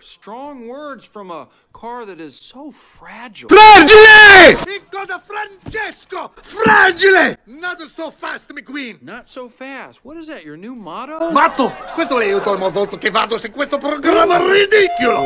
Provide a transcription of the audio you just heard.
are strong words from a car that is so fragile. Fragile! Che cosa Francesco? Fragile! Not so fast, McQueen! Not so fast. What is that, your new motto? Matto! Questo è l'ultimo motto che vado su questo programma ridicolo!